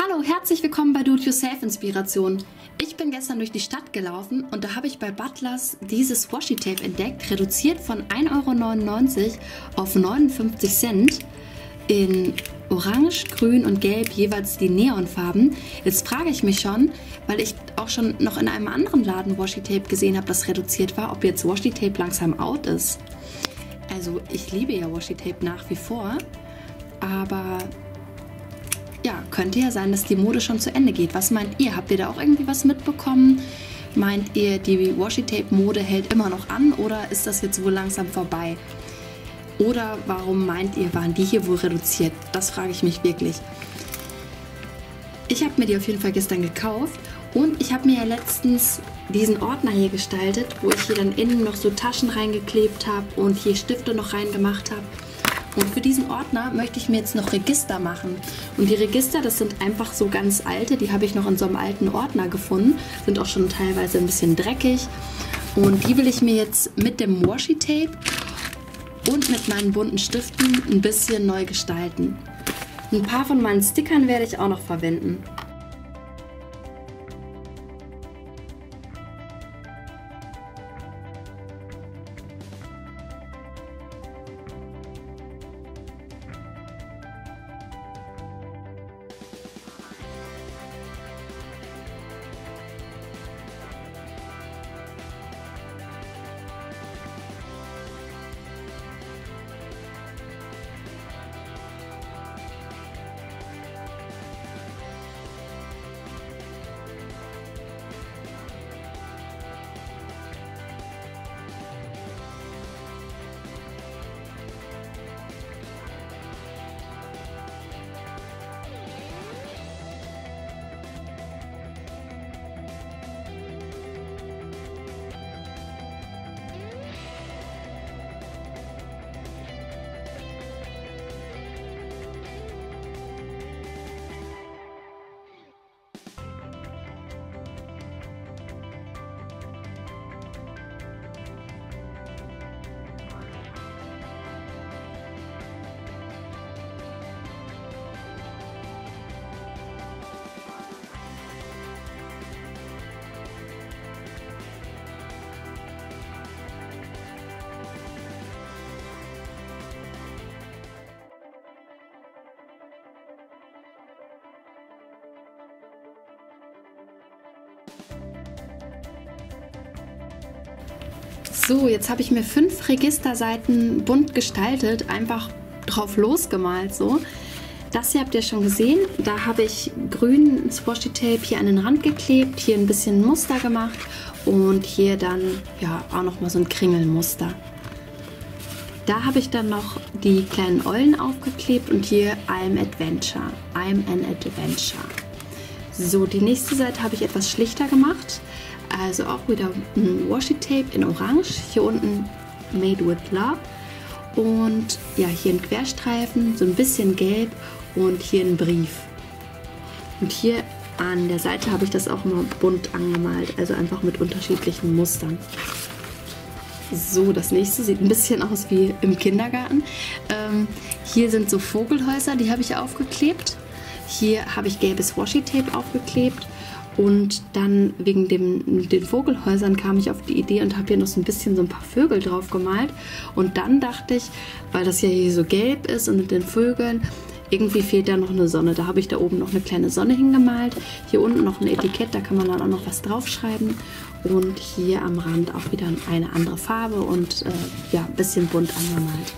Hallo, herzlich willkommen bei Do-It-Yourself Inspiration. Ich bin gestern durch die Stadt gelaufen und da habe ich bei Butlers dieses Washi Tape entdeckt, reduziert von 1,99 Euro auf 59 Cent in Orange, Grün und Gelb jeweils die Neonfarben. Jetzt frage ich mich schon, weil ich auch schon noch in einem anderen Laden Washi Tape gesehen habe, das reduziert war, ob jetzt Washi Tape langsam out ist. Also ich liebe ja Washi Tape nach wie vor, aber ja, könnte ja sein, dass die Mode schon zu Ende geht. Was meint ihr? Habt ihr da auch irgendwie was mitbekommen? Meint ihr, die Washi-Tape-Mode hält immer noch an oder ist das jetzt wohl langsam vorbei? Oder warum meint ihr, waren die hier wohl reduziert? Das frage ich mich wirklich. Ich habe mir die auf jeden Fall gestern gekauft und ich habe mir ja letztens diesen Ordner hier gestaltet, wo ich hier dann innen noch so Taschen reingeklebt habe und hier Stifte noch reingemacht habe. Und für diesen Ordner möchte ich mir jetzt noch Register machen. Und die Register, das sind einfach so ganz alte, die habe ich noch in so einem alten Ordner gefunden, sind auch schon teilweise ein bisschen dreckig. Und die will ich mir jetzt mit dem Washi-Tape und mit meinen bunten Stiften ein bisschen neu gestalten. Ein paar von meinen Stickern werde ich auch noch verwenden. So, jetzt habe ich mir fünf Registerseiten bunt gestaltet, einfach drauf losgemalt so. Das hier habt ihr schon gesehen. Da habe ich grün Swashy Tape hier an den Rand geklebt, hier ein bisschen Muster gemacht und hier dann ja auch noch mal so ein Kringelmuster. Da habe ich dann noch die kleinen Eulen aufgeklebt und hier I'm Adventure. I'm an Adventure. So, die nächste Seite habe ich etwas schlichter gemacht. Also auch wieder ein Washi Tape in Orange. Hier unten Made with Love. Und ja, hier ein Querstreifen, so ein bisschen gelb und hier ein Brief. Und hier an der Seite habe ich das auch mal bunt angemalt, also einfach mit unterschiedlichen Mustern. So, das nächste sieht ein bisschen aus wie im Kindergarten. Ähm, hier sind so Vogelhäuser, die habe ich aufgeklebt. Hier habe ich gelbes Washi-Tape aufgeklebt und dann wegen dem, den Vogelhäusern kam ich auf die Idee und habe hier noch so ein bisschen so ein paar Vögel drauf gemalt. Und dann dachte ich, weil das ja hier so gelb ist und mit den Vögeln, irgendwie fehlt da noch eine Sonne. Da habe ich da oben noch eine kleine Sonne hingemalt. Hier unten noch ein Etikett, da kann man dann auch noch was draufschreiben. Und hier am Rand auch wieder eine andere Farbe und äh, ja, ein bisschen bunt angemalt.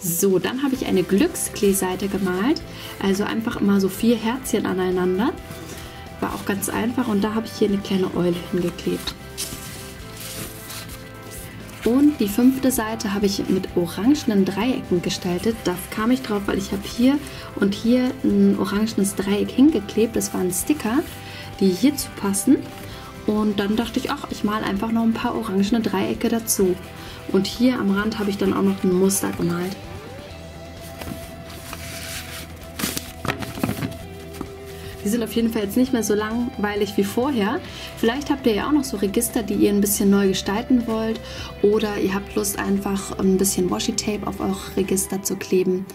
So, dann habe ich eine Glückskleeseite gemalt. Also einfach immer so vier Herzchen aneinander. Ganz einfach und da habe ich hier eine kleine Eule hingeklebt. Und die fünfte Seite habe ich mit orangenen Dreiecken gestaltet. Da kam ich drauf, weil ich habe hier und hier ein orangenes Dreieck hingeklebt. Das waren Sticker, die hierzu passen. Und dann dachte ich, ach, ich male einfach noch ein paar orangene Dreiecke dazu. Und hier am Rand habe ich dann auch noch ein Muster gemalt. Die sind auf jeden Fall jetzt nicht mehr so langweilig wie vorher. Vielleicht habt ihr ja auch noch so Register, die ihr ein bisschen neu gestalten wollt. Oder ihr habt Lust, einfach ein bisschen Washi-Tape auf eure Register zu kleben.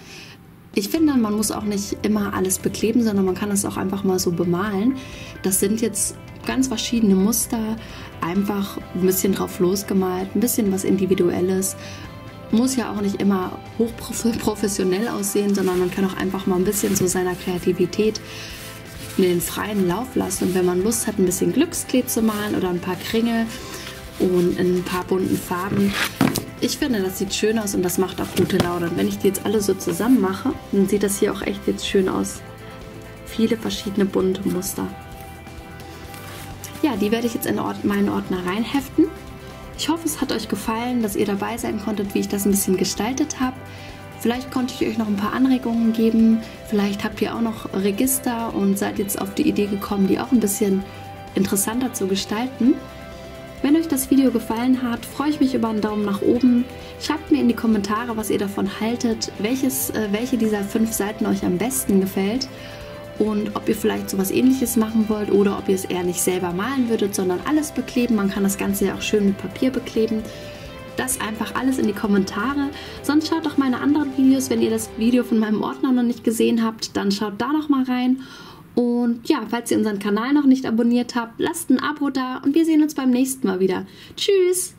Ich finde, man muss auch nicht immer alles bekleben, sondern man kann es auch einfach mal so bemalen. Das sind jetzt ganz verschiedene Muster, einfach ein bisschen drauf losgemalt, ein bisschen was Individuelles. Muss ja auch nicht immer hochprofessionell aussehen, sondern man kann auch einfach mal ein bisschen so seiner Kreativität den freien Lauf lassen. Und wenn man Lust hat, ein bisschen Glücksklee zu malen oder ein paar Kringel und in ein paar bunten Farben, ich finde, das sieht schön aus und das macht auch gute Laune. Und wenn ich die jetzt alle so zusammen mache, dann sieht das hier auch echt jetzt schön aus. Viele verschiedene bunte Muster. Ja, die werde ich jetzt in meinen Ordner reinheften. Ich hoffe, es hat euch gefallen, dass ihr dabei sein konntet, wie ich das ein bisschen gestaltet habe. Vielleicht konnte ich euch noch ein paar Anregungen geben. Vielleicht habt ihr auch noch Register und seid jetzt auf die Idee gekommen, die auch ein bisschen interessanter zu gestalten. Wenn euch das Video gefallen hat, freue ich mich über einen Daumen nach oben. Schreibt mir in die Kommentare, was ihr davon haltet, welches, äh, welche dieser fünf Seiten euch am besten gefällt und ob ihr vielleicht sowas ähnliches machen wollt oder ob ihr es eher nicht selber malen würdet, sondern alles bekleben. Man kann das Ganze ja auch schön mit Papier bekleben. Das einfach alles in die Kommentare. Sonst schaut doch meine anderen Videos, wenn ihr das Video von meinem Ordner noch nicht gesehen habt, dann schaut da noch mal rein. Und ja, falls ihr unseren Kanal noch nicht abonniert habt, lasst ein Abo da und wir sehen uns beim nächsten Mal wieder. Tschüss!